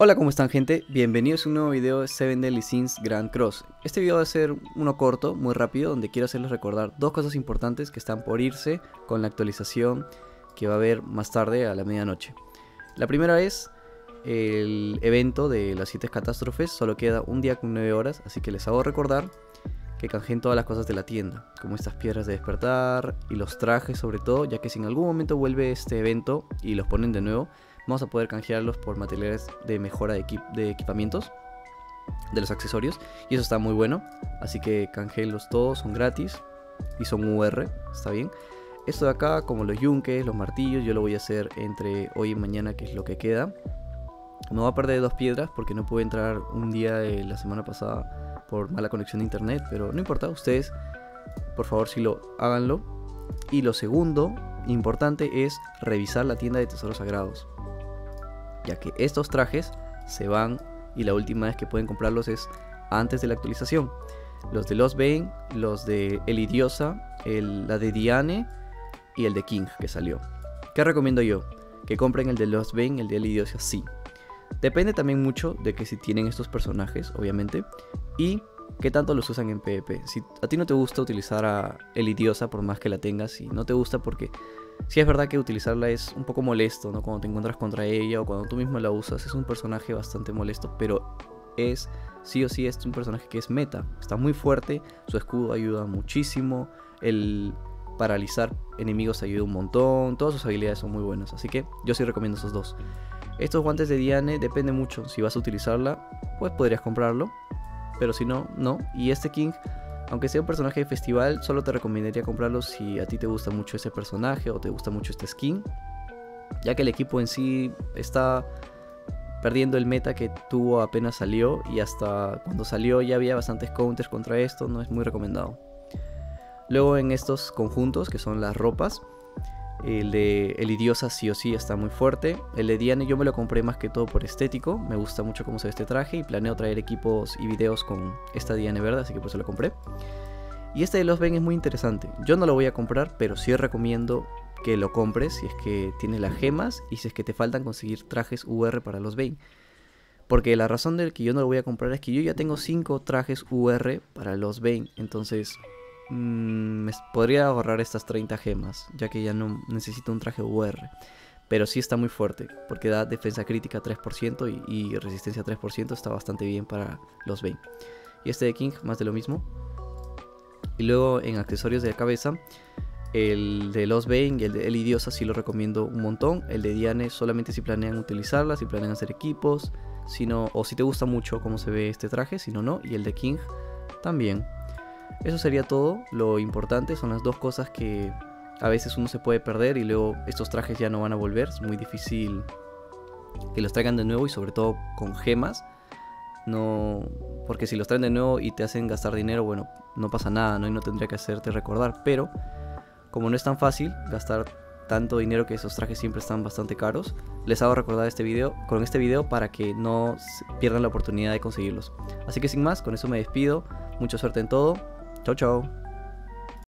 Hola, ¿cómo están gente? Bienvenidos a un nuevo video de 7 Deadly Sins Grand Cross. Este video va a ser uno corto, muy rápido, donde quiero hacerles recordar dos cosas importantes que están por irse con la actualización que va a haber más tarde a la medianoche. La primera es el evento de las 7 catástrofes, solo queda un día con 9 horas, así que les hago recordar que canjeen todas las cosas de la tienda, como estas piedras de despertar y los trajes sobre todo, ya que si en algún momento vuelve este evento y los ponen de nuevo, vamos a poder canjearlos por materiales de mejora de, de equipamientos, de los accesorios, y eso está muy bueno, así que canjeenlos todos, son gratis y son UR, está bien. Esto de acá, como los yunques, los martillos, yo lo voy a hacer entre hoy y mañana, que es lo que queda. No va a perder dos piedras porque no pude entrar un día de la semana pasada por mala conexión de internet, pero no importa, ustedes por favor si lo háganlo. Y lo segundo importante es revisar la tienda de tesoros sagrados ya que estos trajes se van y la última vez que pueden comprarlos es antes de la actualización. Los de Los Bane, los de Elidiosa, el, la de Diane y el de King que salió. ¿Qué recomiendo yo? Que compren el de Los Bane, el de Elidiosa, sí. Depende también mucho de que si tienen estos personajes, obviamente, y qué tanto los usan en PvP. Si a ti no te gusta utilizar a Elidiosa, por más que la tengas, y no te gusta porque Sí es verdad que utilizarla es un poco molesto, ¿no? Cuando te encuentras contra ella o cuando tú mismo la usas, es un personaje bastante molesto, pero es, sí o sí, es un personaje que es meta. Está muy fuerte, su escudo ayuda muchísimo, el paralizar enemigos ayuda un montón, todas sus habilidades son muy buenas, así que yo sí recomiendo esos dos. Estos guantes de Diane depende mucho, si vas a utilizarla, pues podrías comprarlo, pero si no, no. Y este King aunque sea un personaje de festival, solo te recomendaría comprarlo si a ti te gusta mucho ese personaje o te gusta mucho este skin. Ya que el equipo en sí está perdiendo el meta que tuvo apenas salió y hasta cuando salió ya había bastantes counters contra esto, no es muy recomendado. Luego en estos conjuntos que son las ropas, el de El Idiosa sí o sí está muy fuerte. El de Diane yo me lo compré más que todo por estético. Me gusta mucho cómo se ve este traje y planeo traer equipos y videos con esta Diane verde, así que por eso lo compré. Y este de los Ben es muy interesante. Yo no lo voy a comprar, pero sí recomiendo que lo compres si es que tienes las gemas y si es que te faltan conseguir trajes UR para los Ben. Porque la razón del que yo no lo voy a comprar es que yo ya tengo 5 trajes UR para los Ben. Entonces me podría ahorrar estas 30 gemas, ya que ya no necesito un traje UR. Pero sí está muy fuerte, porque da defensa crítica 3% y, resistencia 3%, está bastante bien para los Bane. Y este de King, más de lo mismo. Y luego en accesorios de cabeza, el de los Bane y el de El Idiosa sí lo recomiendo un montón. El de Diane solamente si planean utilizarla, si planean hacer equipos, o si te gusta mucho cómo se ve este traje, si no, no. Y el de King también. Eso sería todo. Lo importante son las dos cosas que a veces uno se puede perder y luego estos trajes ya no van a volver. Es muy difícil que los traigan de nuevo y sobre todo con gemas. No, porque si los traen de nuevo y te hacen gastar dinero, bueno, no pasa nada, ¿no? Y no tendría que hacerte recordar. Pero como no es tan fácil gastar tanto dinero que esos trajes siempre están bastante caros, les hago recordar este video con este video para que no pierdan la oportunidad de conseguirlos. Así que sin más, con eso me despido. Mucha suerte en todo. Ciao, ciao.